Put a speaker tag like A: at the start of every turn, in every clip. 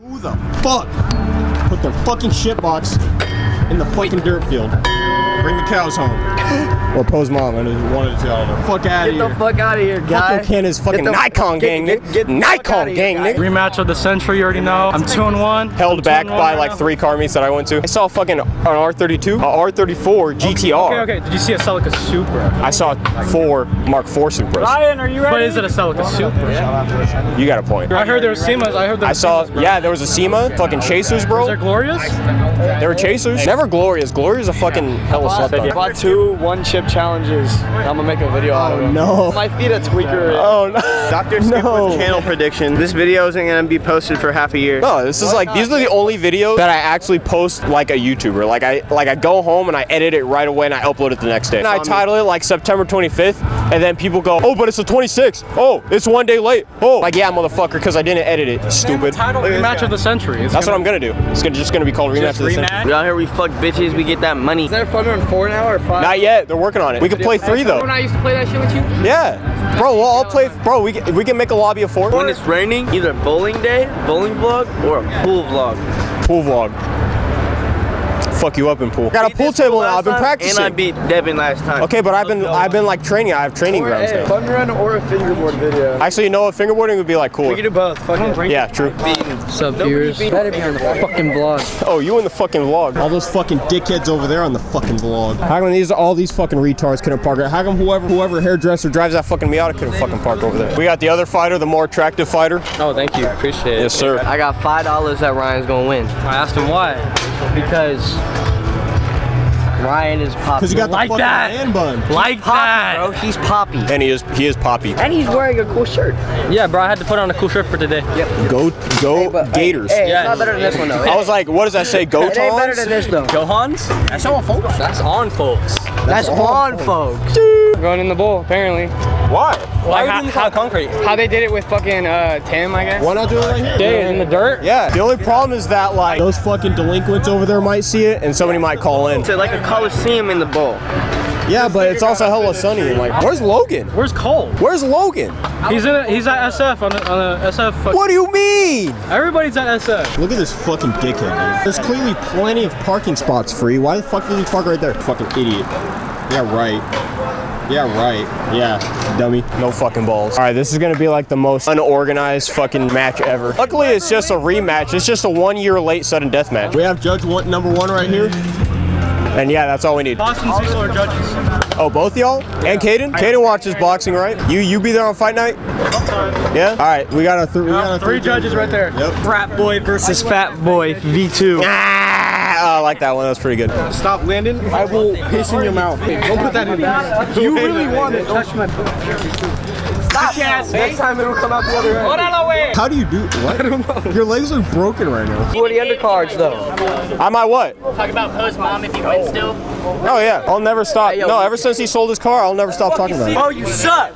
A: Who the fuck put their fucking shitbox in the fucking dirt field? Bring the cows home. or Poe's mom, and one of the two, I don't know. Fuck out of here.
B: Get
A: here.
B: the fuck out of here, guy.
A: Fucking Canada's fucking
B: Get the-
A: Nikon
B: get-
A: gang,
B: get-
A: nigga.
B: get
A: Nikon
B: here,
A: gang, nigga.
C: Rematch of the century, you already know. I'm 2 and 1.
A: Held back
C: Two and
A: by
C: one
A: like
C: now.
A: three car meets that I went to. I saw a fucking an R32, an R34 GTR.
C: Okay, okay. Did you see a Celica Supra?
A: I saw four Mark IV Supras.
C: Ryan, are you ready? But is it a Celica Supra?
A: You got a point.
C: I heard there was SEMAs. I heard there
A: I saw,
C: SEMAs, bro.
A: yeah, there was a SEMA, fucking Chasers,
C: Is there
A: bro.
C: Glorious?
A: They were Chasers. Never Glorious. Glorious a fucking hella slept on.
B: Bought two one chip challenges. I'm gonna make a video out of oh, them.
A: no.
B: My feet a tweaker.
A: Oh no.
D: Dr. Skip
A: No.
D: with channel prediction. This video isn't gonna be posted for half a year.
A: No, this is like these are the only videos that I actually post like a YouTuber. Like I like I go home and I edit it right away and I upload it the next day. And I title it like September 25th, and then people go, "Oh, but it's the 26th. Oh, it's one day late. Oh, like yeah, motherfucker, because I didn't edit it. Stupid.
C: Title rematch of the century. It's
A: That's what
C: gonna-
A: I'm gonna do. It's gonna, just gonna be called rematch
C: Just
A: of the century.
D: We out here, we fuck bitches, we get that money.
B: Is that fun on four now or five?
A: Not yet. They're working on it. We can play three though.
E: When I used to play that shit with you,
A: Yeah, bro. Well, I'll play. Bro, we can, we can make a lobby of four.
D: When it's raining, either bowling day, bowling vlog, or a pool vlog.
A: Pool vlog. Fuck you up in pool. Got a pool table now. I've been
D: time,
A: practicing.
D: And I beat Devin last time.
A: Okay, but I've been I've been like training. I have training
B: Or
A: grounds
B: a
A: now.
B: fun run or a fingerboard video.
A: Actually, you know what? Fingerboarding would be like
B: We
A: cool.
B: can do both. Fuck it.
A: Yeah, true.
B: What's up, viewers? Better be on the fucking vlog.
A: Oh, you in the fucking vlog. All those fucking dickheads over there on the fucking vlog. How come these all these fucking retards couldn't park it? How come whoever whoever hairdresser drives that fucking Miata couldn't fucking park over there? We got the other fighter, the more attractive fighter.
B: Oh, thank you. Appreciate it.
A: Yes, sir.
D: I got five dollars that Ryan's gonna win
C: I asked him why.
D: because Ryan is poppy.
A: Because you got the
C: Like
A: fucking
C: that.
A: man bun.
C: Like
D: poppy, bro. He's poppy.
A: And he is he is poppy.
D: And he's wearing a cool shirt.
C: Yeah, bro. I had to put on a cool shirt for today. Yep.
A: Go go
D: But,
A: Gators.
D: Hey,
C: Yeah.
D: it's not better than this one though.
A: I was like, what does that say? Go
D: It ain't better than this though.
C: Gohans? That's on folks. That's on folks.
D: That's on, folks.
E: dude going in the bowl, apparently.
A: Why?
C: Why
E: how-
C: are you doing concrete?
E: How they did it with fucking uh, Tim, I guess.
A: Why not do it right here?
E: Yeah, in the dirt.
A: Yeah. The only problem is that like those fucking delinquents over there might see it and somebody might call in.
D: It's like a coliseum in the bowl.
A: Yeah, but it's also hella sunny and like, where's Logan?
C: Where's Cole?
A: Where's Logan?
C: He's in. A, he's at SF on a, on a SF.
A: What do you mean?
C: Everybody's at SF.
A: Look at this fucking dickhead, dude. There's clearly plenty of parking spots free. Why the fuck did he park right there? Fucking idiot. Yeah, right. Yeah, right. Yeah, dummy. No fucking balls. All right, this is gonna be like the most unorganized fucking match ever. Luckily, it's just a rematch. It's just a one-year late sudden death match. We have judge one, number one right here. And yeah, that's all we need.
C: Boston Cecil are judges.
A: Oh, both y'all? And Caden? Caden watches boxing, right? You you be there on fight night? Yeah? All right, we got a, th- we got a
C: Three judges right there.
A: Yep.
C: Frat boy versus fat boy V2.
A: Ah, I like that one. That was pretty good.
B: Stop, Landon. I will piss in your mouth. Don't put that in there. You really want it. Touch my. Stop. Next time it'll come out the other end.
A: How do you do what? I don't know. Your legs are broken right now.
D: What are the undercards though?
A: I might what?
E: Talk about post mom if you win still.
A: Oh yeah, I'll never stop. No, ever since he sold his car, I'll never stop talking about it.
D: Oh, you suck.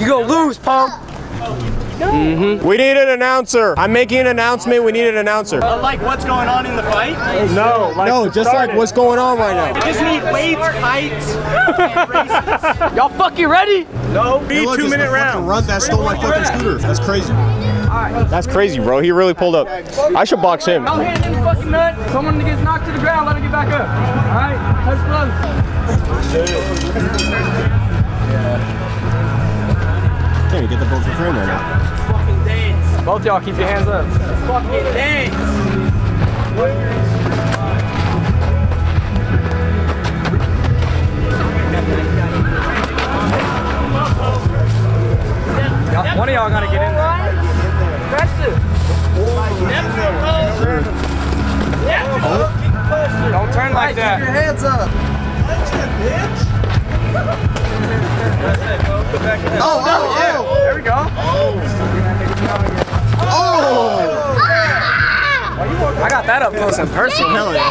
D: You gonna lose, punk. Mm-hmm.
A: We need an announcer. I'm making an announcement. We need an announcer.
C: Like what's going on in the fight?
A: No, no, just like what's going on right now.
C: Just need weights, heights.
D: Y'all fucking ready?
C: No.
A: Hey, look, it's the fucking Runt that stole my fucking scooter. That's crazy. That's crazy, bro. He really pulled up. I should box him.
E: Don't hit this fucking nut. Someone gets knocked to the ground, let him get back up. Alright, touch gloves.
A: Can't get the both in frame right now.
E: Both y'all keep your hands up. Fucking dance.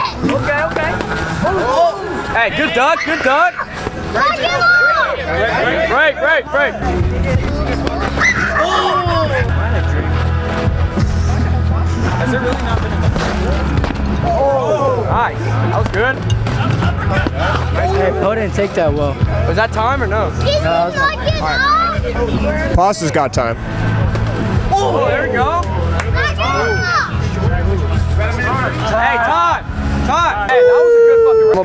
C: Personal.
A: Hell yeah.
E: Okay, okay. Oh.
C: Hey, good duck, good duck. Break, break, break. Has it really not been in the Oh, nice. That was good.
B: Hey, Poe didn't take that well.
C: Was that time or no?
A: Pasta's got time.
C: Oh, there we go. Cut!
B: Hey, that was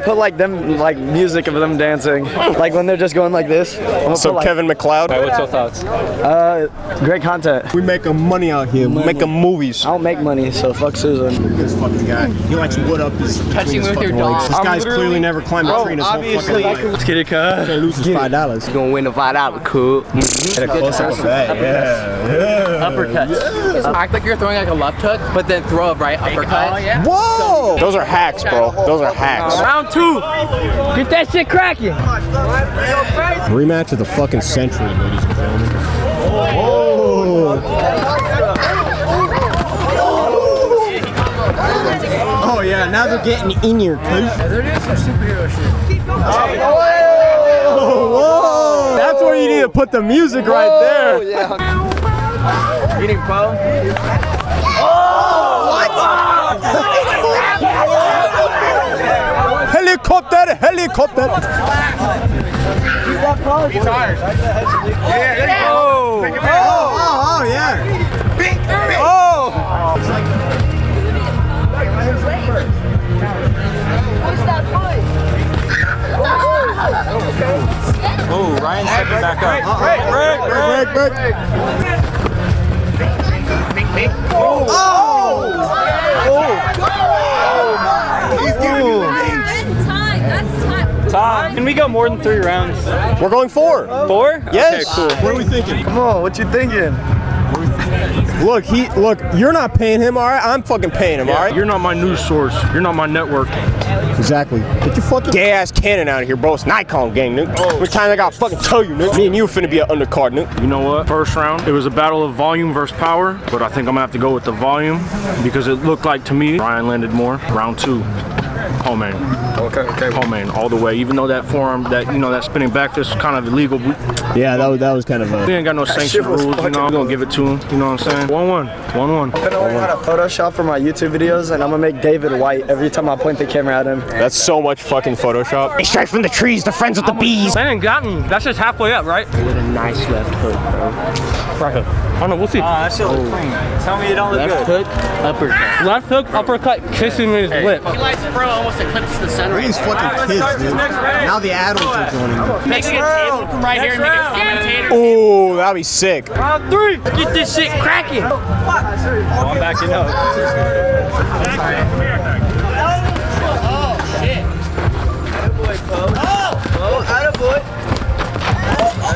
B: like them like music of them dancing, like when they're just going like this. I'm
A: So
B: put, like,
A: Kevin MacLeod.
C: What's your thoughts?
B: uh, great content.
A: We make money out here. We make them movies.
B: I don't make money, so fuck Susan.
A: This fucking guy. He likes wood up his touching
E: with your dog.
A: This
E: I'm
A: guy's clearly never climbed a tree in his whole fucking life.
B: Let's get it, cuz.
A: Can't lose his five dollars.
D: You gonna win the fight out, cool.
A: Get a close up of that. Yeah. yeah.
E: Uppercuts. Act like you're throwing like a left hook, but then throw a right uppercut. Oh, yeah.
A: Whoa! Those are hacks, bro. Those are hacks.
E: Round two. Get that shit cracking.
A: Rematch of the fucking century, ladies and gentlemen. Oh. Oh yeah, now they're getting in your cuz.
E: They're doing some superhero shit.
A: Oh, whoa! That's where you need to put the music right there.
E: Eating bro.
A: Oh, oh, Helicopter, helicopter. Oh, oh, oh, yeah.
C: Oh, Ryan's stepping back up.
A: Break, break, break.
F: That's time. That's time.
C: Can we go more than three rounds?
A: We're going four.
C: Four?
A: Yes.
C: Okay, cool.
A: What are we thinking?
B: Come on, what you thinking?
A: Look, he look. You're not paying him, all right? I'm fucking paying him, all right?
G: You're not my news source. You're not my network.
A: Exactly. Get your fucking gay ass cannon out of here, bro. It's Nikon gang, nuke.
G: Oh.
A: Which time I gotta fucking tell you, nuke? Me and you finna be an undercard, nuke.
G: You know what? First round, it was a battle of volume versus power, but I think I'm gonna have to go with the volume because it looked like to me Ryan landed more. Round two, oh, Homemade.
B: Okay, okay.
G: Homemade all the way. Even though that forearm, that you know, that spinning back fist is kind of illegal.
A: Yeah, that was that was kind of
G: we ain't got no sanction rules. You know, I'm gonna give it to him. You know what I'm saying? One one, one one.
B: I'm gonna learn how to Photoshop for my YouTube videos, and I'm gonna make David white every time I point the camera at him.
A: That's so much fucking Photoshop. Straight from the trees, the friends with the bees.
C: That ain't gotten. That's just halfway up, right?
D: With a nice left hook, bro.
C: Right hook.
G: Oh no, we'll see.
C: Ah, that shit looks oh. clean. Tell me it don't look good.
D: Left hook, uppercut.
C: Left hook, uppercut, kissing his lip.
F: He likes to throw almost eclipse the center.
A: These fucking kids, dude. Now the adults are joining them.
F: Making a table from right here and make a commentator.
A: Ooh, that'd be sick.
C: Round three. Get this shit cracking. Oh, oh, I'm backing up.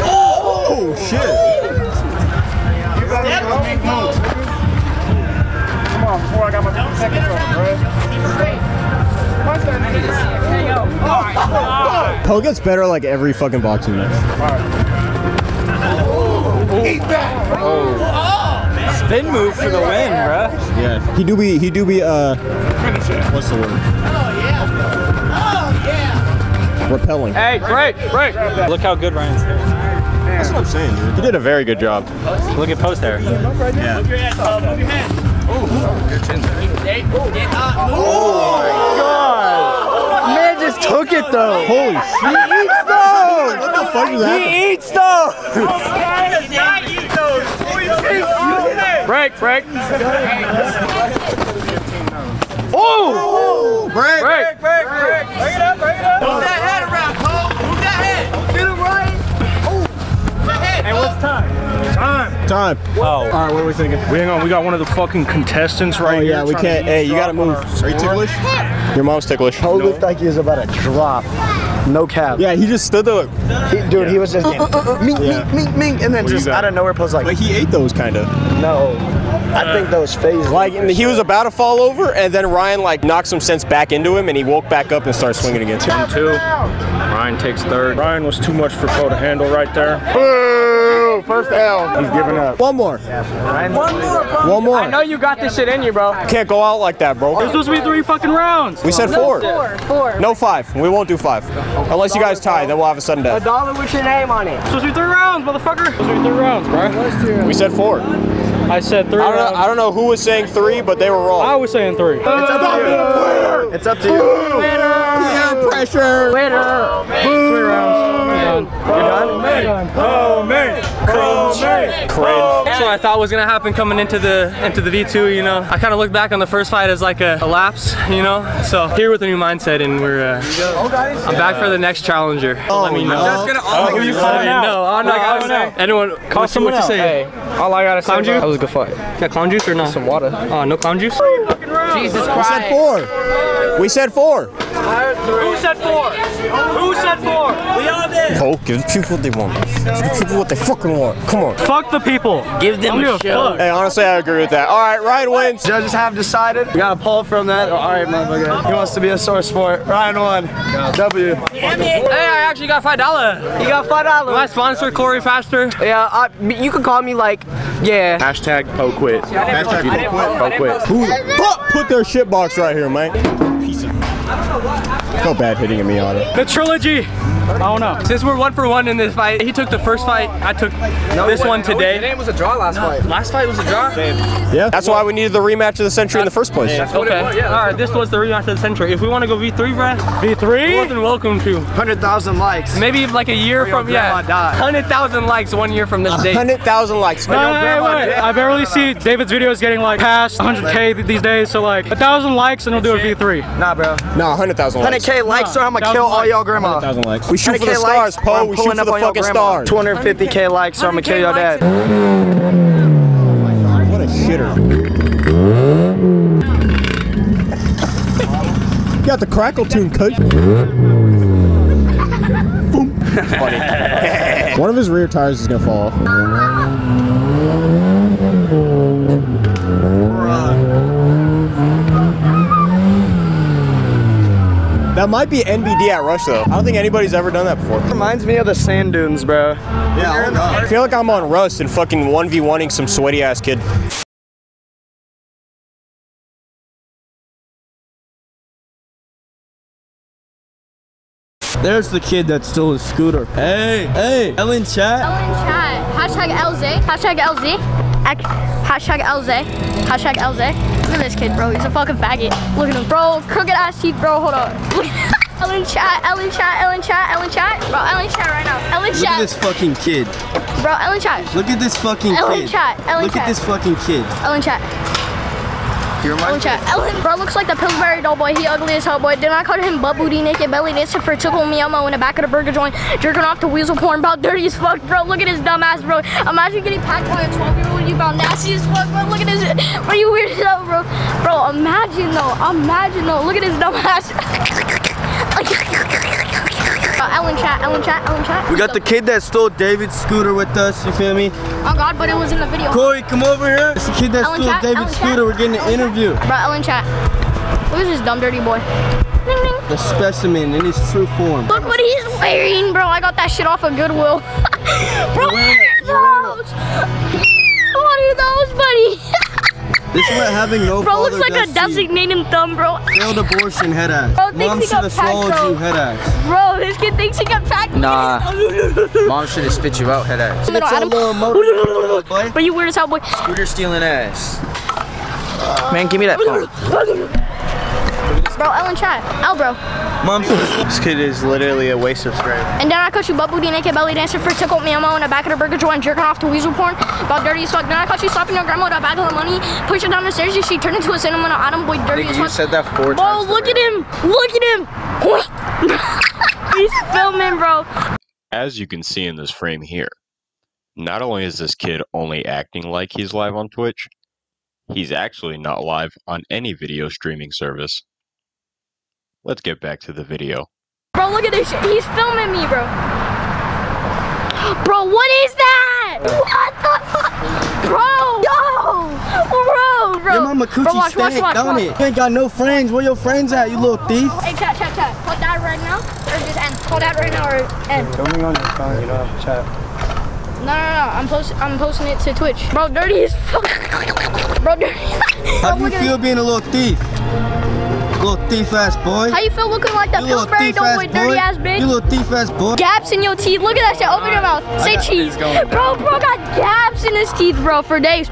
A: Oh shit. Oh, Poe gets better like every fucking boxing match.
C: Spin move for the win, bruh.
A: Yeah. He do be he do be uh what's the word? Oh yeah. Repelling.
C: Hey, break, break. Look how good Ryan's hair.
A: That's what I'm saying, dude. He did a very good job.
C: Look at post Oh hair.
B: Man just took it though.
A: Holy shit. He eats those! What the fuck is that?
B: He eats those.
C: Break, break.
A: Oh! Break!
C: Break, break, break. Bring it up, bring it up.
E: Move that head around, Cole. Move that head. Get him right.
C: Hey, what's time?
G: Time.
A: Time.
G: Oh.
A: Alright, what are we thinking?
G: We hang on. We got one of the fucking contestants right
A: Oh
G: here.
A: yeah, we can't. Hey, you gotta move.
G: on
A: Are you ticklish? Your mom's ticklish.
B: Poe looked like he was about to drop. No cap.
A: Yeah, he just stood there. Like,
B: He, dude, he was just uh, uh, uh, mink,
A: Yeah.
B: mink, mink, mink, and then
A: What
B: just out of nowhere, Poe's like,
A: But he ate those kind of.
B: no. I think those phases.
A: Like he was about to fall over, and then Ryan like knocked some sense back into him, and he woke back up and started swinging again.
G: Round two. Ryan takes third. Ryan was too much for Poe to handle right there.
A: Boo! First down.
B: he's giving up.
A: One more. One more. One more.
C: I know you got this shit in you, bro.
A: Can't go out like that, bro.
C: It's supposed to be three fucking rounds.
A: We said four.
F: Four, four.
A: No five. We won't do five. Unless you guys tie, then we'll have a sudden death.
C: A dollar with your name on it. It's supposed to be three rounds, motherfucker. It's supposed to be three rounds, bro.
A: We said four.
C: I said three
A: I don't know. I don't know who was saying three, but they were wrong.
C: I was saying three.
B: It's up to you.
A: Peer pressure.
C: Three rounds. I'm.
B: You're done?
G: Oh man.
A: Cringe.
E: That's what I thought was gonna happen coming into the into the V2. You know, I kind of looked back on the first fight as like a, a lapse. You know, so here with a new mindset, and we're uh, I'm back for the next challenger. Let me know.
B: That's gonna all
E: Let me know. I'm not gonna say. Anyone, call someone what you say.
C: All I gotta
E: Clown juice?
C: That was a good fight.
E: Got clown juice or not?
C: Some water.
E: Oh, no clown juice.
C: Jesus Christ.
A: We said four. We said four.
E: Who said four? Who said four? We all did.
A: Oh, give people what they want. Give people what they fucking want. Come on.
E: Fuck the people.
D: Give them a show.
A: Hey, honestly, I agree with that. All right, Ryan wins.
B: Judges have decided. We got a poll from that. All right, motherfucker. He wants to be a sore sport. Ryan won. W.
E: Hey, I actually got five dollar.
B: You got five dollars.
E: My sponsor, Corey Faster.
C: Yeah, I, you can call me like, yeah.
G: Hashtag po quit.
A: Hashtag
G: Po quit.
A: Who but put their shit box right here, man? Piece of. Felt bad hitting a on it.
E: The trilogy. I don't know. Since we're one for one in this fight, he took the first fight. I took this one today.
C: It was a draw last fight.
E: Last fight was a draw.
A: Yeah, that's why we needed the rematch of the century in the first place.
E: That's Okay. All right. This was the rematch of the century. If we want to go V3, Brad. V3. More than welcome to.
B: 100,000 likes.
E: Maybe like a year from
B: grandma
E: yeah. Hundred thousand likes one year from this date.
A: 100,000 likes.
H: Wait, wait, wait. I barely see David's videos getting like past 100k these days, so like a thousand likes and we'll do a V3.
B: Nah, bro.
A: No, 100,000 likes.
B: 100k likes, or I'm gonna
H: 1,000
B: kill all y'all grandma.
A: 100,000 likes. We shoot for the stars,
B: likes,
A: Poe. We shoot for the fucking stars.
B: 250k likes, or I'm gonna kill your dad.
A: What a shitter. Got the crackle tune, coach. Boom. Funny. One of his rear tires is gonna fall off. That might be NBD at Rush though. I don't think anybody's ever done that before.
B: Reminds me of the sand dunes, bro. Yeah.
A: I feel like I'm on Rust and fucking 1v1ing some sweaty ass kid.
B: There's the kid that stole his scooter. Hey, hey, Ellen chat.
I: Ellen chat. Hashtag LZ. Hashtag LZ. Ac- Hashtag LZ. Hashtag LZ. Look at this kid, bro. He's a fucking faggot. Look at him, bro. Crooked ass teeth, bro. Hold on. Look. Ellen chat. Ellen chat. Ellen chat. Ellen chat. Bro, Ellen chat right now. Ellen chat.
B: Look at this fucking kid.
I: Bro, Ellen chat.
B: Look at this fucking
I: Ellen
B: kid.
I: chat. Ellen
B: Look
I: chat.
B: at this fucking kid.
I: Ellen chat.
B: You remind
I: chat. Ellen, bro, looks like the Pillsbury doll boy. He ugly as hell, boy. Then I called him butt booty naked belly dancing for tickle me elmo in the back of the burger joint, jerking off to weasel porn, about dirty as fuck, bro. Look at his dumb ass, bro. Imagine getting packed by a 12 year old. You about nasty as fuck, bro. Look at his, bro. You weird as hell, bro. Bro, imagine though. Imagine though. Look at his dumb ass. Ellen chat. Ellen chat. Ellen chat.
B: We got the kid that stole David's scooter with us, you feel me?
I: Oh God, but it was in the video.
B: Corey, come over here. It's the kid that
I: Ellen
B: stole
I: chat,
B: David's
I: Ellen
B: scooter.
I: chat,
B: We're getting an
I: Ellen chat.
B: interview.
I: Bro, Ellen chat. Look at this dumb dirty boy. Ding, ding.
B: The specimen in his true form.
I: Look what he's wearing, bro. I got that shit off of Goodwill. bro,
B: This having no
I: bro, looks like a
B: does to you.
I: designated thumb, bro.
B: Failed abortion head ass.
I: Bro, thinks
B: Mom
I: he
B: should
I: got
B: have
I: packed,
B: swallowed
I: bro.
B: you head ass.
I: Bro, this kid thinks he got packed.
C: Nah. Mom should have spit you out, head ass.
I: Little Adam.
B: little boy.
I: Bro, you weird as hell, boy.
C: Scooter stealing ass. Man, give me that phone.
I: Bro, Ellen chat. L, bro.
B: Mom This kid is literally a waste of spray.
I: And then I caught you butt booty naked belly dancing for tickle me elmo in the back of the burger joint, jerking off to weasel porn. About dirty as fuck. Then I caught you slapping your grandma with a bag of the money, push her down the stairs, and she turned into a cinnamon Adam boy, dirty as
C: Nigga, you
I: fuck.
C: said that four
I: Bro,
C: times.
I: look at him! Look at him! He's filming, bro.
J: As you can see in this frame here, not only is this kid only acting like he's live on Twitch, he's actually not live on any video streaming service. Let's get back to the video.
I: Bro, look at this shit. He's filming me, bro. Bro, what is that? What the fuck? Bro, yo! Bro, bro.
B: Your mama
I: bro,
B: coochie
I: watch, watch,
B: stank,
I: watch,
B: don't
I: watch.
B: it? You ain't got no friends. Where your friends at, you little thief?
I: Hey, chat, chat, chat. Hold that right now, or just end. Hold that right now, or end.
B: Coming on your phone, you don't have to chat.
I: No, no, no. I'm post. I'm posting it to Twitch. Bro, dirty as fuck. Bro, dirty.
B: How
I: Bro,
B: do you feel being a little thief? Little thief ass boy.
I: How you feel looking like that
B: You little
I: Pillsbury
B: thief
I: dope
B: ass
I: boy, dirty ass bitch?
B: You little thief ass boy.
I: gaps in your teeth. Look at that shit. Open your mouth. Say cheese. Bro, bro got gaps in his teeth, bro, for days.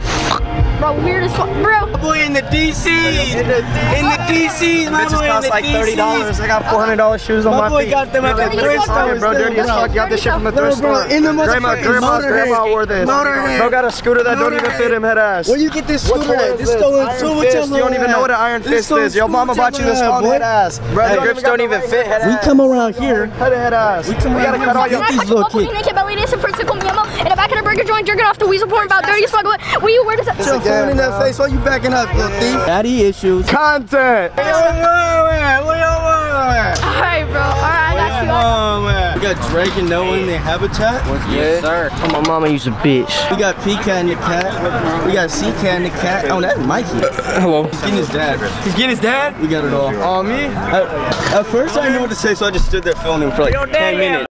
I: bro. Weird as fuck, bro.
K: Boy in the DCs. In the, in the DCs, my boy in the DCs.
B: I got $400 shoes on
K: My
B: my,
K: boy
B: feet.
K: got them at the thrift store.
B: bro, dirty as fuck. Got this shit from the thrift store.
K: bro, in the
B: grandma,
K: motherfucking
B: grandma's grandma wore this.
K: Motorhead.
B: Bro got a scooter that don't even fit him head ass.
K: Where you get this scooter at? This
B: this?
K: stolen
B: Iron
K: two with
B: Fist.
K: your
B: You don't even know what an. Iron Fist is. Your mama bought you this
K: little
B: head
K: boy.
B: ass. Bro,
K: The
B: grips don't even fit head ass.
K: We come around here.
B: Head head ass. We
K: come
B: gotta
K: around
B: cut all your
K: these little kids.
I: Burger joint, jerking off the weasel porn about dirty as fuck. What Will you wear this?
K: Put your phone in that face. Why you backing up, little thief? Daddy issues.
B: Content.
I: Alright, bro. Alright, I got you.
K: Oh man. We got Drake and Noah in their habitat.
D: Yes, sir.
B: Oh, My mama used a bitch.
K: We got Pecan the cat. We got Seacan the cat. Oh, that's Mikey.
B: Hello.
K: He's getting his dad.
B: He's getting his dad?
K: We got it all.
B: On me?
K: At, at first, I didn't know what to say, so I just stood there filming him for like 10 minutes.